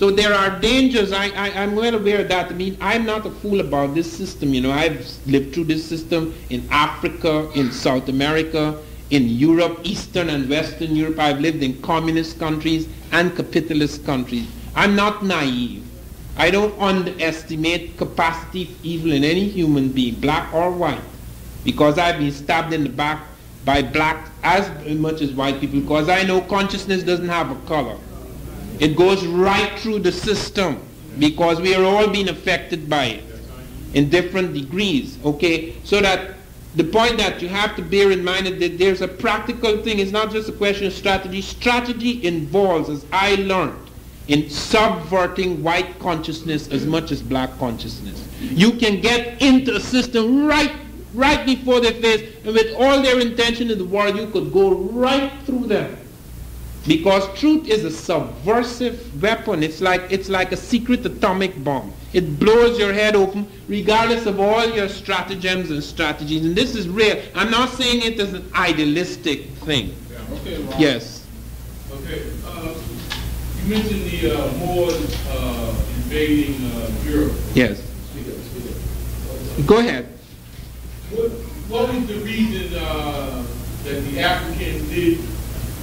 So there are dangers. I, I, am well aware of that. I mean, I'm not a fool about this system. You know, I've lived through this system in Africa, in South America, in Europe, Eastern and Western Europe. I've lived in communist countries and capitalist countries. I'm not naive. I don't underestimate capacity of evil in any human being, black or white, because I've been stabbed in the back by black as much as white people, because I know consciousness doesn't have a color. It goes right through the system, because we are all being affected by it in different degrees, okay? So that the point that you have to bear in mind is that there's a practical thing. It's not just a question of strategy. Strategy involves, as I learned, in subverting white consciousness as much as black consciousness. You can get into a system right, right before their face, and with all their intention in the world, you could go right through them. Because truth is a subversive weapon. It's like, it's like a secret atomic bomb. It blows your head open regardless of all your stratagems and strategies. And this is real. I'm not saying it as an idealistic thing. Yeah. Okay, Yes. Okay. Uh, you mentioned the uh, Moors uh, invading uh, Europe. Yes. Speak up, speak up. Go ahead. What, what was the reason uh, that the Africans did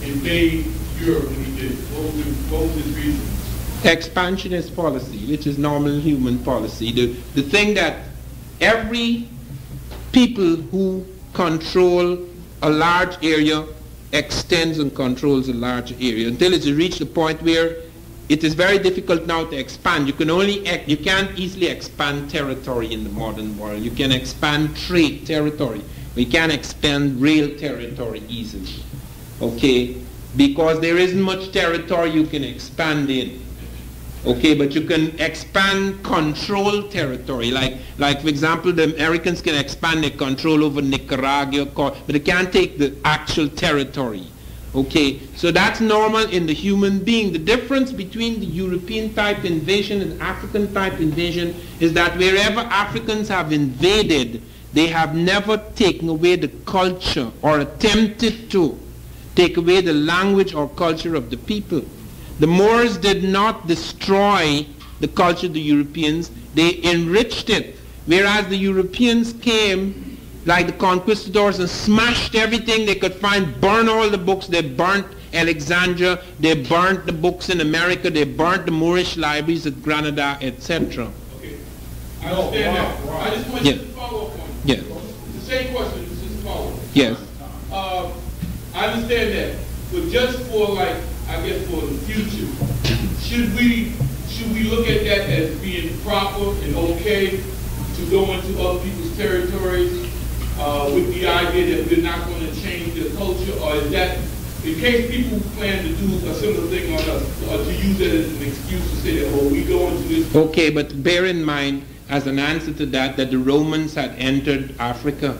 invade Europe did? What was, the, what was reason? expansionist policy, which is normal human policy. The, the thing that every people who control a large area extends and controls a large area until it's reached the point where it is very difficult now to expand. You can only act; you can't easily expand territory in the modern world. You can expand trade territory. We can't expand real territory easily. Okay? Because there isn't much territory you can expand in. Okay, but you can expand control territory. Like, like for example, the Americans can expand their control over Nicaragua, but they can't take the actual territory. Okay, so that's normal in the human being. The difference between the European type invasion and African type invasion is that wherever Africans have invaded, they have never taken away the culture or attempted to take away the language or culture of the people. The Moors did not destroy the culture of the Europeans, they enriched it. Whereas the Europeans came, like the conquistadors, and smashed everything they could find, burned all the books, they burnt Alexandria, they burnt the books in America, they burnt the Moorish libraries at Granada, etc. Okay. I understand that. I just want Yeah. to follow up on it. Yeah. The same question, just follow-up. Yes. Uh, I understand that, but just for like, I guess for the future, should we, should we look at that as being proper and okay to go into other people's territories uh, with the idea that we're not going to change their culture, or is that, in case people plan to do a similar thing on us, or to use that as an excuse to say that, oh, we go into this Okay, but bear in mind, as an answer to that, that the Romans had entered Africa.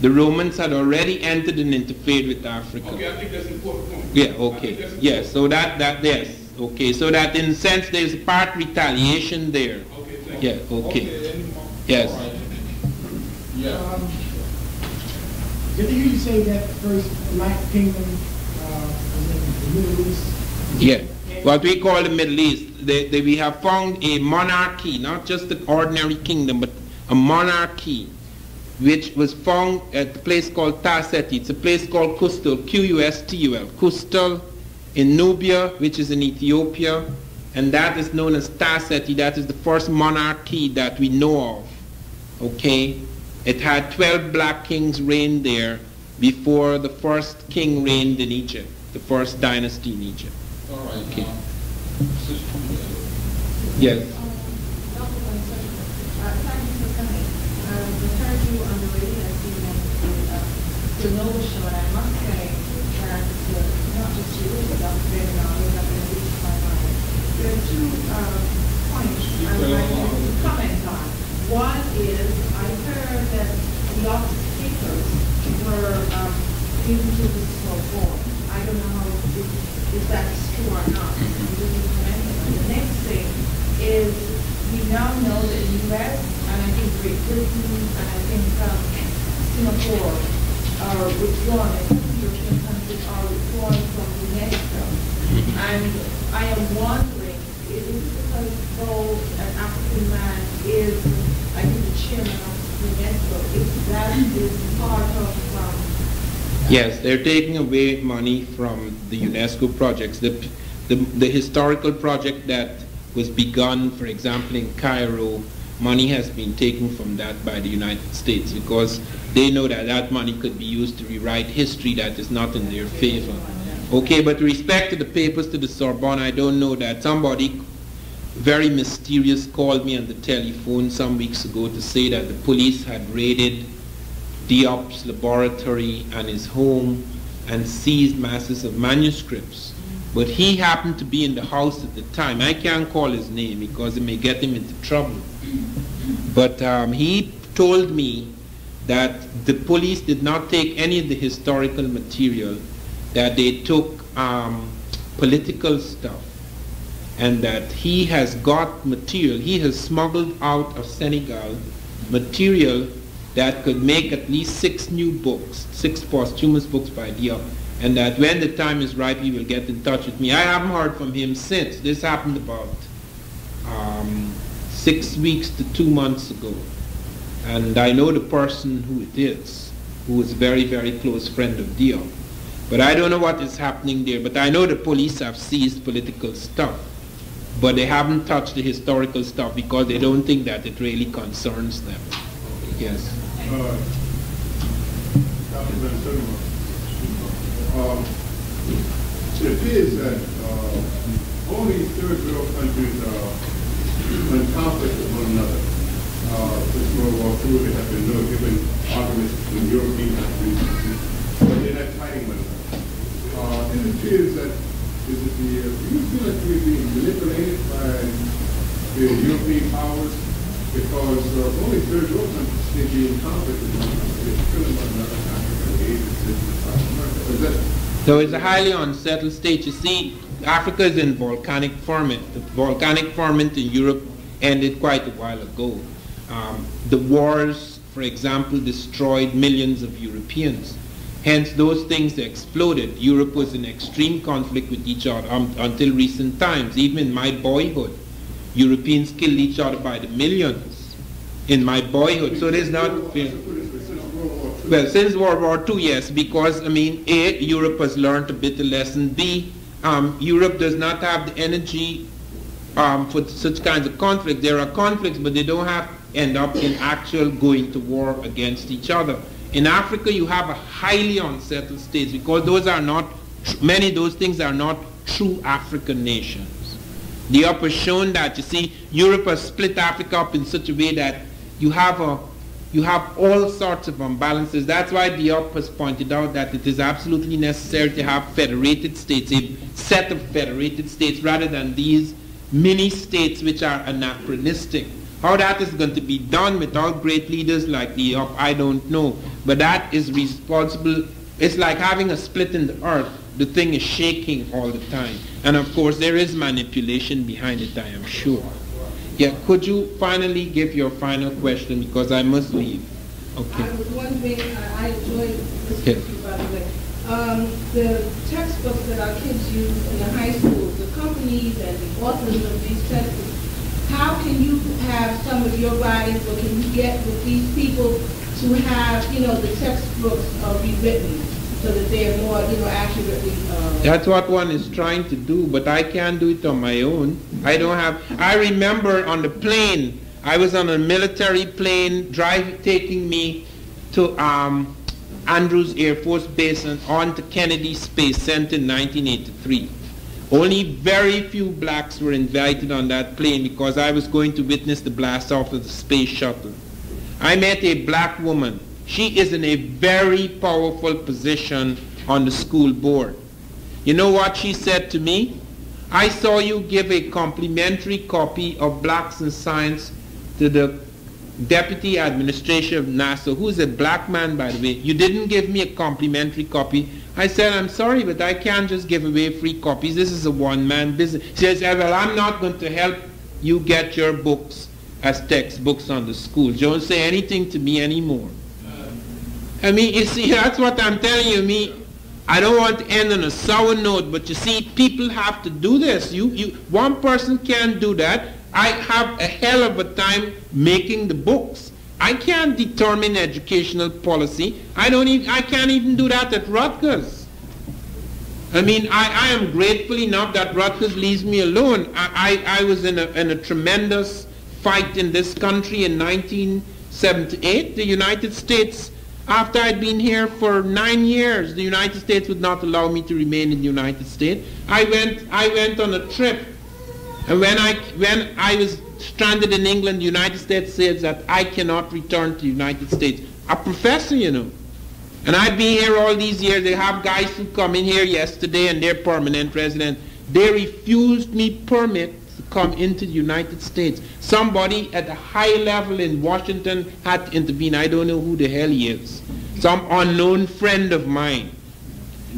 The Romans had already entered and interfered with Africa. Okay, I think that's important point. Yeah, okay. that's Yes, so that, that, yes. Okay, so that in a sense there's part retaliation there. Okay, thank. Yeah, okay. any more? Yes. All right. Yeah. Um, Did you say that the first black kingdom uh, was in the Middle East? Yeah. What we call the Middle East, they, they, we have found a monarchy, not just an ordinary kingdom, but a monarchy, which was found at a place called Ta-Seti. It's a place called Kustul, Q-U-S-T-U-L, Kustul in Nubia, which is in Ethiopia, and that is known as Ta-Seti. That is the first monarchy that we know of. Okay? It had 12 black kings reigned there before the first king reigned in Egypt, the first dynasty in Egypt. All right. Okay. um, Yes. The Nova show, and I must say that uh, not just you, but Dr. Arnold, have been reached my mind. There are two uh, points I would like to comment on. One is, I heard that the office speakers were um, into the Sorbonne. I don't know how, if, if that's true or not. The next thing is, we now know that the U.S. and I think Great Britain and I think um, Singapore are withdrawn, and European countries are withdrawn from UNESCO. Mm-hmm. And I am wondering, is it because though an African man is, I think, the chairman of UNESCO, is that is part of um, Yes, they're taking away money from the UNESCO projects. The, the, the historical project that was begun, for example, in Cairo money has been taken from that by the United States because they know that that money could be used to rewrite history that is not in their favor. Okay, but respect to the papers to the Sorbonne, I don't know that somebody very mysterious called me on the telephone some weeks ago to say that the police had raided Diop's laboratory and his home and seized masses of manuscripts. But he happened to be in the house at the time. I can't call his name because it may get him into trouble. But um, he told me that the police did not take any of the historical material, that they took um, political stuff, and that he has got material, he has smuggled out of Senegal material that could make at least six new books, six posthumous books by Diop, and that when the time is ripe, he will get in touch with me. I haven't heard from him since. This happened about um, six weeks to two months ago. And I know the person who it is, who is a very, very close friend of Diop. But I don't know what is happening there. But I know the police have seized political stuff. But they haven't touched the historical stuff because they don't think that it really concerns them. Yes. Uh, uh, It appears that uh, these third world countries are in conflict with one another. Uh, Since World War II, there have been no given arguments between European countries, but they're not fighting one another. Uh, It appears that, is it the, uh, do you feel like we're being manipulated by the European powers because uh, only third world countries to be in conflict with one another. They're killing one another, Africa, Asia, South America. Is So it's a highly unsettled state. You see, Africa is in volcanic ferment. The volcanic ferment in Europe ended quite a while ago. Um, the wars, for example, destroyed millions of Europeans. Hence, those things exploded. Europe was in extreme conflict with each other um, until recent times. Even in my boyhood, Europeans killed each other by the millions. In my boyhood, so there's not. Well, since World War II, yes, because, I mean, A, Europe has learned a bitter lesson. B, um, Europe does not have the energy um, for such kinds of conflicts. There are conflicts, but they don't have end up in actual going to war against each other. In Africa, you have a highly unsettled state because those are not, many of those things are not true African nations. Diop has shown that, you see, Europe has split Africa up in such a way that you have a you have all sorts of imbalances. That's why Diop has pointed out that it is absolutely necessary to have federated states, a set of federated states rather than these mini states which are anachronistic. How that is going to be done without great leaders like Diop, I don't know. But that is responsible. It's like having a split in the earth. The thing is shaking all the time. And of course, there is manipulation behind it, I am sure. Yeah, could you finally give your final question because I must leave. Okay. I was wondering, I enjoyed Okay. listening to by the way. Um, the textbooks that our kids use in the high schools, the companies and the authors of these textbooks, how can you have some of your writings, or can you get with these people to have, you know, the textbooks uh, rewritten so that they're more, you know, accurately, uh, That's what one is trying to do, but I can't do it on my own. I don't have. I remember on the plane, I was on a military plane, drive taking me to um, Andrews Air Force Base and on to Kennedy Space Center in 1983. Only very few blacks were invited on that plane because I was going to witness the blast off of the space shuttle. I met a black woman. She is in a very powerful position on the school board. You know what she said to me? I saw you give a complimentary copy of Blacks in Science to the Deputy Administrator of NASA, who's a black man, by the way. You didn't give me a complimentary copy. I said, I'm sorry, but I can't just give away free copies. This is a one-man business. She says, well, I'm not going to help you get your books as textbooks on the school. Don't say anything to me anymore. I mean, you see, that's what I'm telling you. Me, I don't want to end on a sour note, but you see, people have to do this. You, you, one person can't do that. I have a hell of a time making the books. I can't determine educational policy. I don't even, I can't even do that at Rutgers. I mean, I, I am grateful enough that Rutgers leaves me alone. I, I, I was in a, in a tremendous fight in this country in 1978. The United States, after I'd been here for nine years, the United States would not allow me to remain in the United States. I went, I went on a trip, and when I, when I was stranded in England, the United States says that I cannot return to the United States. A professor, you know. And I've been here all these years. They have guys who come in here yesterday and they're permanent residents. They refused me permit come into the United States. Somebody at a high level in Washington had to intervene. I don't know who the hell he is. Some unknown friend of mine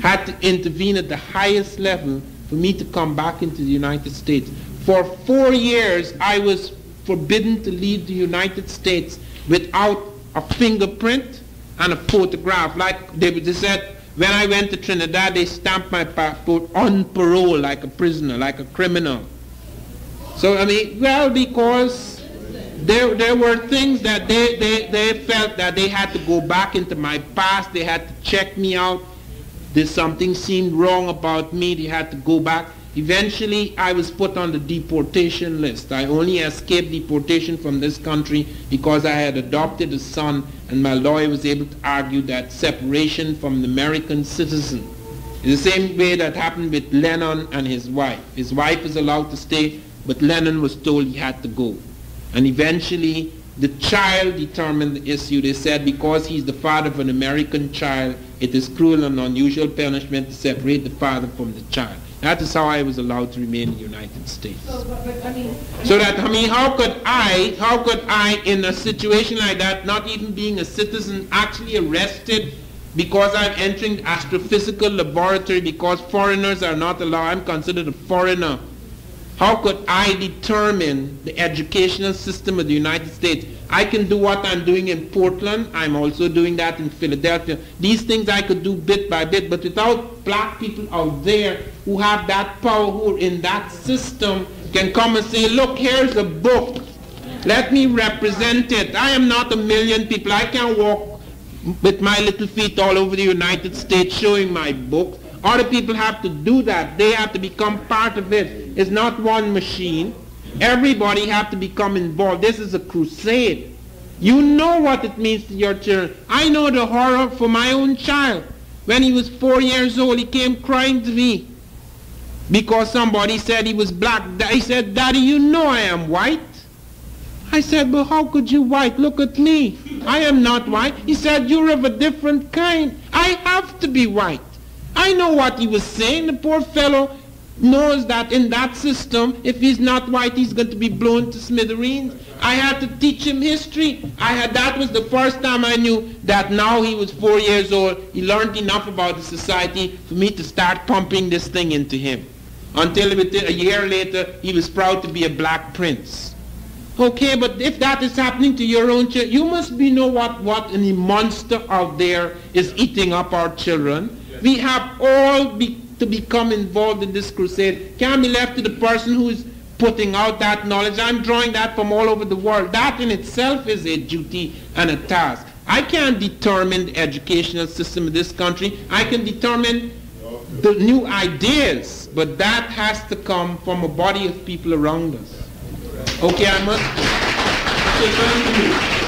had to intervene at the highest level for me to come back into the United States. For four years, I was forbidden to leave the United States without a fingerprint and a photograph. Like they said, when I went to Trinidad, they stamped my passport on parole like a prisoner, like a criminal. So, I mean, well, because there, there were things that they, they, they felt that they had to go back into my past. They had to check me out. There's something seemed wrong about me. They had to go back. Eventually, I was put on the deportation list. I only escaped deportation from this country because I had adopted a son, and my lawyer was able to argue that separation from an American citizen is the same way that happened with Lennon and his wife. His wife is allowed to stay, but Lennon was told he had to go. And eventually, the child determined the issue. They said because he's the father of an American child, it is cruel and unusual punishment to separate the father from the child. That is how I was allowed to remain in the United States. So, but, but, I mean, So that, I mean, how could I, how could I, in a situation like that, not even being a citizen, actually arrested because I'm entering the astrophysical laboratory because foreigners are not allowed, I'm considered a foreigner. How could I determine the educational system of the United States? I can do what I'm doing in Portland. I'm also doing that in Philadelphia. These things I could do bit by bit, but without black people out there who have that power, who are in that system, can come and say, look, here's a book. Let me represent it. I am not a million people. I can walk with my little feet all over the United States showing my book. Other people have to do that. They have to become part of it. It's not one machine. Everybody have to become involved. This is a crusade. You know what it means to your children. I know the horror for my own child. When he was four years old, he came crying to me because somebody said he was black. He said, Daddy, you know I am white. I said, but how could you white? Look at me. I am not white. He said, you're of a different kind. I have to be white. I know what he was saying. The poor fellow knows that in that system, if he's not white, he's going to be blown to smithereens. I had to teach him history. I had, that was the first time I knew that now he was four years old. He learned enough about the society for me to start pumping this thing into him. Until a year later, he was proud to be a black prince. Okay, but if that is happening to your own children, you must be know what, what any monster out there is eating up our children. We have all be, to become involved in this crusade. Can't be left to the person who is putting out that knowledge. I'm drawing that from all over the world. That in itself is a duty and a task. I can't determine the educational system of this country. I can determine the new ideas, but that has to come from a body of people around us. Okay, I must. Okay, thank you.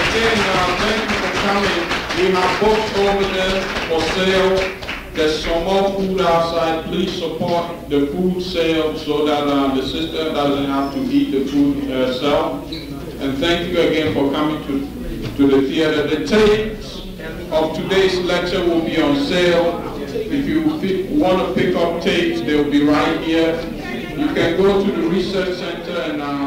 Again, uh, thank you for coming. We have books over there for sale. There's some more food outside. Please support the food sale so that uh, the sister doesn't have to eat the food herself. And thank you again for coming to, to the theater. The tapes of today's lecture will be on sale. If you want to pick up tapes, they'll be right here. You can go to the research center and uh,